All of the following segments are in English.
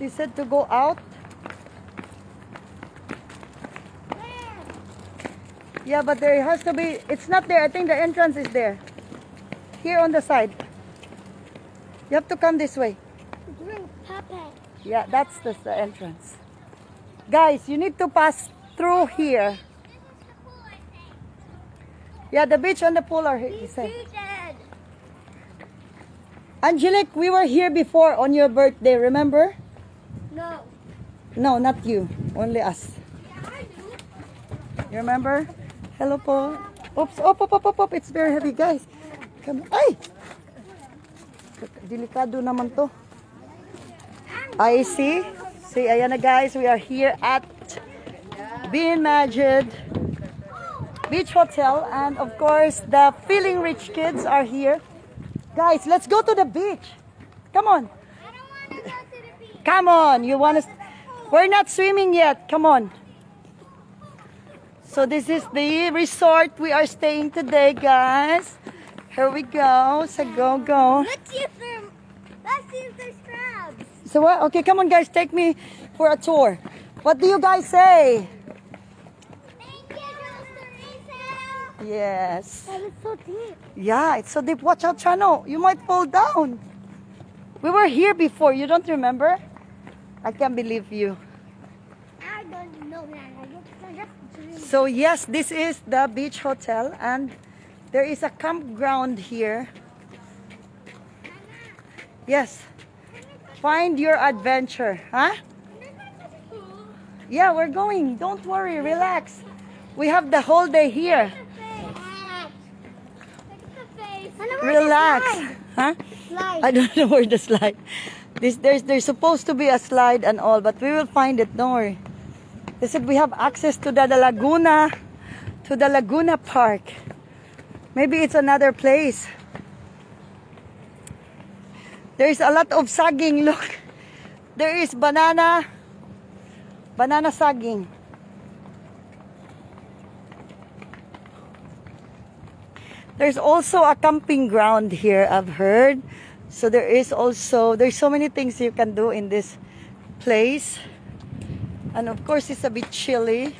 They said to go out. Yeah, but there has to be, it's not there. I think the entrance is there. Here on the side. You have to come this way. Yeah, that's the, the entrance. Guys, you need to pass through here. Yeah, the beach and the pool are here. he said. Angelique, we were here before on your birthday, remember? No. No, not you. Only us. You remember? Hello po. Oops, op, op, op, op, op. It's very heavy, guys. Come Ay! Delikado naman to. I see. See, ayan na guys. We are here at Bean Majid Beach Hotel. And of course, the Feeling Rich kids are here. Guys, let's go to the beach. Come on. I don't want to go to the beach. Come on. You want to... We're not swimming yet. Come on. So this is the resort we are staying today, guys. Here we go. So go, go. Let's see if there, let's see if there's crabs. So what? Okay, come on, guys. Take me for a tour. What do you guys say? Thank you, Teresa. Yes. That is so deep. Yeah, it's so deep. Watch out, Chano. You might fall down. We were here before. You don't remember? I can't believe you. I don't know that. I just, I just dreamed. So yes, this is the beach hotel and there is a campground here. Yes. Find your adventure, huh? Yeah, we're going. Don't worry, relax. We have the whole day here. Relax. Huh? I don't know where the slide. This there's there's supposed to be a slide and all, but we will find it. Don't worry. They said we have access to the, the Laguna, to the Laguna Park. Maybe it's another place. There is a lot of sagging. Look, there is banana, banana sagging. There's also a camping ground here, I've heard. So there is also, there's so many things you can do in this place. And of course, it's a bit chilly.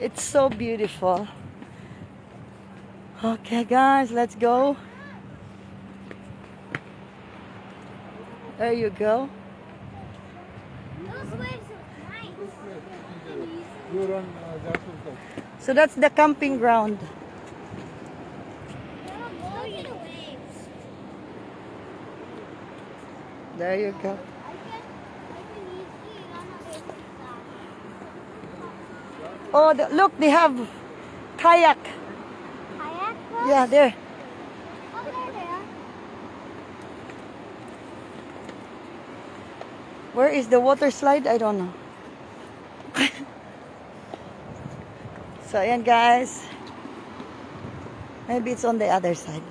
It's so beautiful. Okay, guys, let's go. There you go. Those waves are nice. You're on uh, Jasper side. So that's the camping ground. Look at the waves. There you go. I can, I can easily run away from that. Oh, the, look, they have kayak. Kayak boat? Yeah, there. Oh, there they are. Where is the water slide? I don't know. so, ayan guys. Maybe it's on the other side.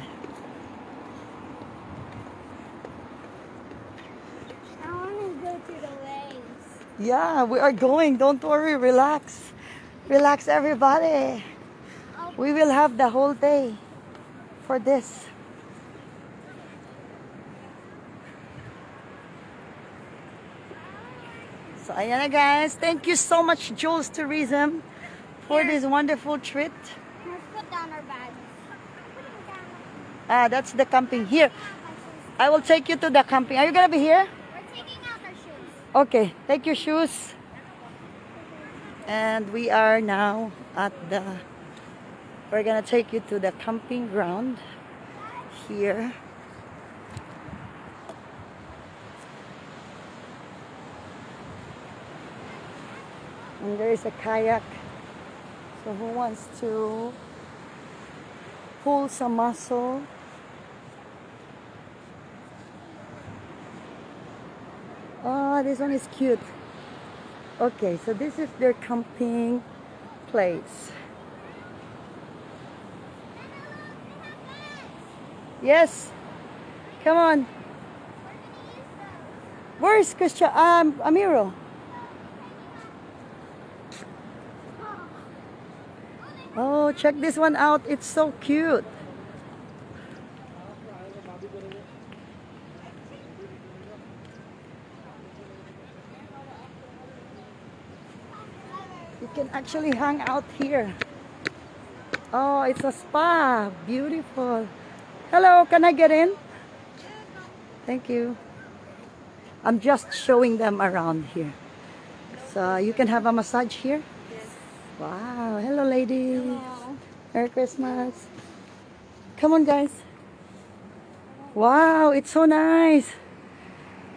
I want to go to the waves. Yeah, we are going. Don't worry. Relax. Relax, everybody. We will have the whole day for this. So, ayan na guys. Thank you so much, Jules Tourism, for this wonderful treat. Let's put down our bags. Ah, that's the camping. Here, I will take you to the camping. Are you gonna be here? We're taking out our shoes. Okay, take your shoes. And we are now at the. We're gonna take you to the camping ground here. And there is a kayak. So who wants to pull some muscle? Oh, this one is cute. Okay, so this is their camping place. Yes. Come on. Where is Christian? Um, Amiro. Oh, check this one out. It's so cute. can actually hang out here. Oh, it's a spa. Beautiful. Hello, can I get in? Thank you. I'm just showing them around here. So you can have a massage here? Yes. Wow. Hello, ladies. Merry Christmas. Come on, guys. Wow, it's so nice.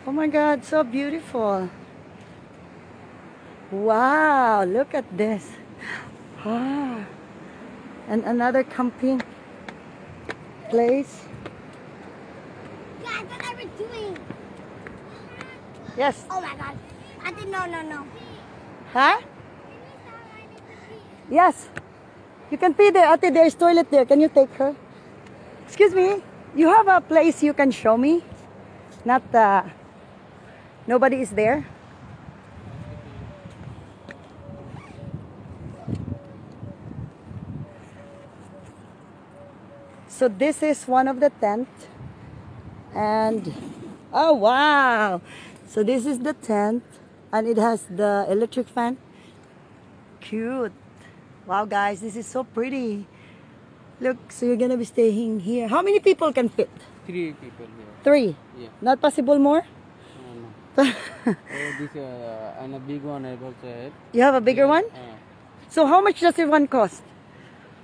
Oh my God, so beautiful. Wow, look at this. Wow. And another camping place. Guys, what are we doing? Yes. Oh my god. I think no, no, no. Huh? Yes. You can pee there. Ate, there's toilet there. Can you take her? Excuse me. You have a place you can show me? Not uh nobody is there? So this is one of the tent and oh wow. So this is the tent and it has the electric fan. Cute. Wow guys this is so pretty. Look so you're gonna be staying here. How many people can fit? Three people here. three? Yeah. not possible more? Uh, no. oh, this uh, and a big one I also have. you have a bigger one? Uh, so how much does it one cost?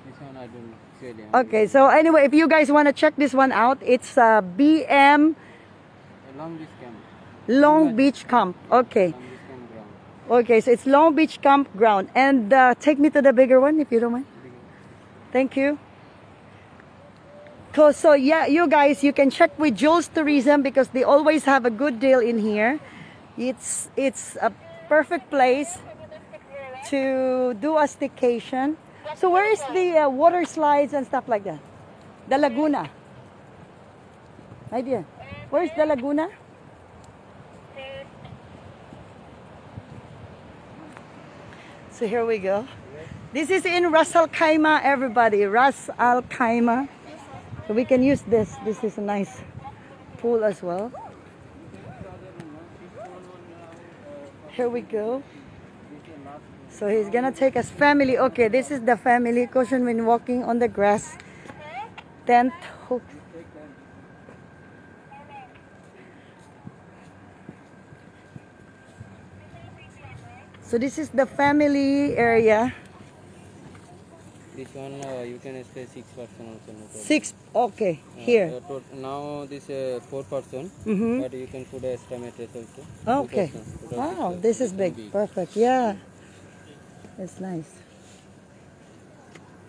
This one I don't know. Okay so anyway if you guys want to check this one out it's uh, bm Along this camp. long beach camp okay Along this campground. Okay, so it's Long Beach Campground. And uh, take me to the bigger one if you don't mind. Thank you. Cool. So yeah, you guys, you can check with Jules Tourism because they always have a good deal in here. It's it's a perfect place to do a staycation. So where is the uh, water slides and stuff like that? The Laguna. Idea. Where's the Laguna? So here we go. This is in Ras Al Khaimah, everybody. Ras Al Khaimah. So we can use this. This is a nice pool as well. Here we go. So he's gonna take us family. Okay, this is the family. Caution when walking on the grass. Tent. hook. So this is the family area. This one uh, you can stay six person also. No. Six. Okay, Uh, here. uh, now this uh, four person, Mhm. but you can put a extra mattress also. Okay. Person, Wow, person. this is big. be- Perfect. Yeah. It's nice.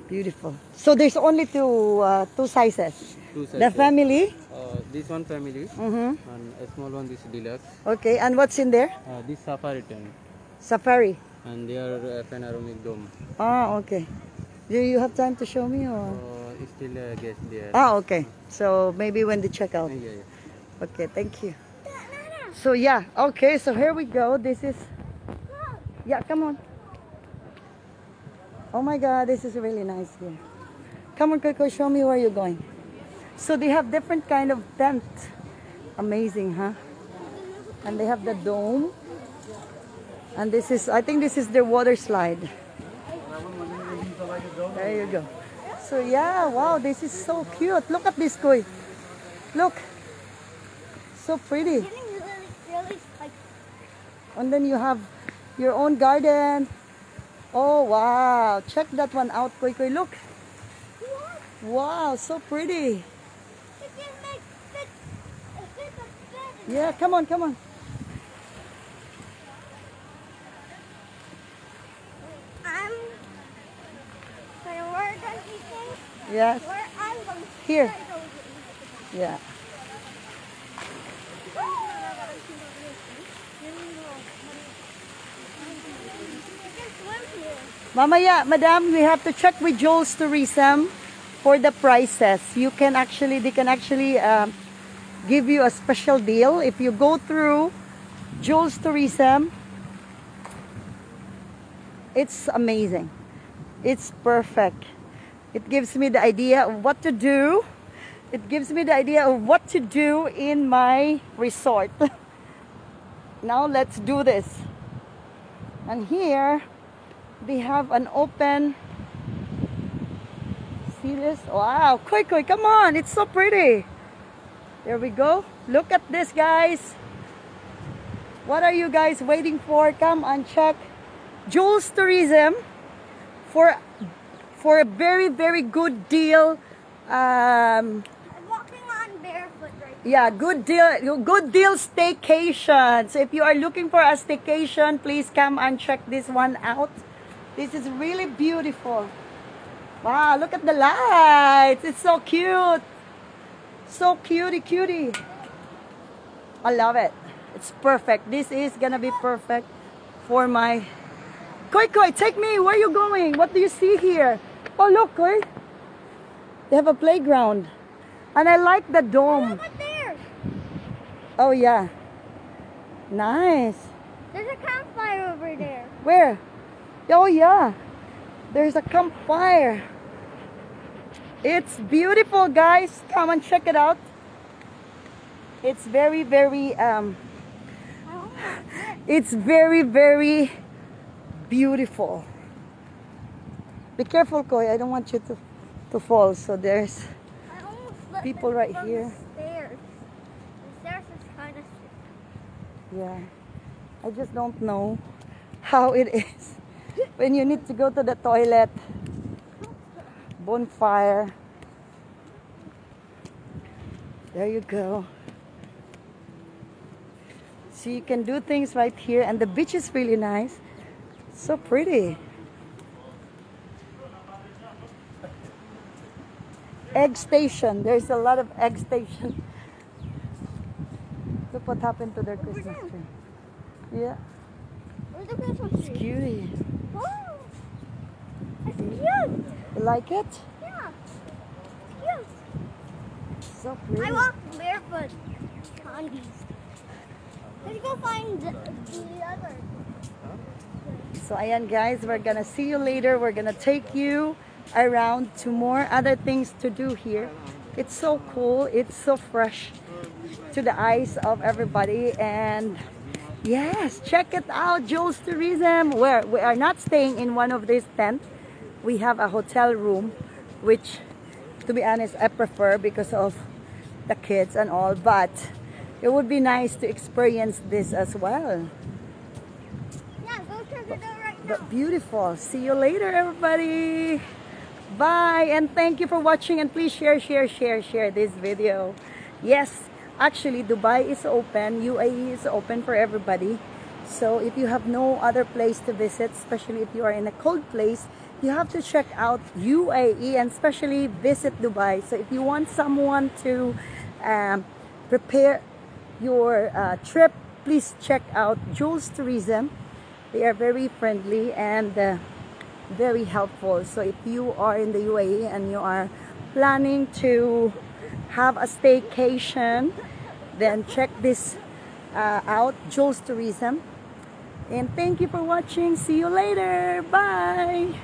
Beautiful. So there's only two uh, two sizes. Two sizes. The family. Uh, this one family Mm-hmm. and a small one this deluxe. Okay, and what's in there? Uh, this safari tent Safari. and they are uh, panoramic dome. Ah, okay. Do you have time to show me or? Uh, it's still a guest there. Ah, okay. So maybe when they check out. Yeah, yeah. Okay, thank you. So yeah, okay. So here we go. This is. Yeah, come on. Oh my God, this is really nice here. Come on, Coco, show me where you're going. So they have different kind of tent. Amazing, huh? And they have the dome. And this is, I think this is their water slide. There you go. So yeah, wow, this is so cute. Look at this koi. Look. So pretty. Getting really, really like And then you have your own garden. Oh wow, check that one out, Koi Koi. Look. Wow, so pretty. it can make fit, fit a bed. Yeah, come on, come on. I'm where we're gonna be Yes. where I'm going Here. stay, I'm going to eat. Yeah. You can swim here. Mamaya, madam, we have to check with Jules Tourism for the prices. You can actually, they can actually um, give you a special deal if you go through Jules Tourism. It's amazing. It's perfect. It gives me the idea of what to do. It gives me the idea of what to do in my resort. now let's do this. And here, they have an open. See this? Wow, Koi, come on, it's so pretty. There we go. Look at this, guys. What are you guys waiting for? Come and check Jules Tourism for for a very very good deal. Um, I'm walking on barefoot right yeah, good deal, good deal staycation. So if you are looking for a staycation, please come and check this one out. This is really beautiful. Wow, look at the lights. It's so cute. So cutie, cutie. I love it. It's perfect. This is gonna be perfect for my Koi Koi, take me. Where are you going? What do you see here? Oh, look, Koi. They have a playground. And I like the dome. Look. Oh, yeah. Nice. There's a campfire over there. Where? Oh, yeah. There's a campfire. It's beautiful, guys. Come and check it out. It's very, very, um, it's very, very beautiful. Be careful, Koi. I don't want you to, to fall. So there's People right here. The stairs. The stairs is kind of Yeah. I just don't know how it is when you need to go to the toilet. Bonfire. There you go. So you can do things right here and the beach is really nice. So pretty. Egg station. There's a lot of egg station. Look what happened to their Christmas tree. Yeah, it's cutie. Wow. It's cute. You like it? Yeah. Cute. So pretty. I walk barefoot. Candies. Let's go find the, the other. So ayan guys, we're gonna see you later. We're gonna take you around to more other things to do here. It's so cool. It's so fresh to the eyes of everybody. And yes, check it out, Jules Tourism. Where we are not staying in one of these tents. We have a hotel room, which to be honest, I prefer because of the kids and all. But it would be nice to experience this as well. Yeah, go check it out right now. But beautiful. See you later, everybody. Bye. And thank you for watching. And please share, share, share, share this video. Yes, actually, Dubai is open. UAE is open for everybody. So if you have no other place to visit, especially if you are in a cold place, you have to check out UAE and especially visit Dubai. So if you want someone to um, prepare your uh, trip, please check out Jules Tourism. They are very friendly and uh, very helpful. So if you are in the UAE and you are planning to have a staycation, then check this uh, out, Jules Tourism. And thank you for watching. See you later. Bye.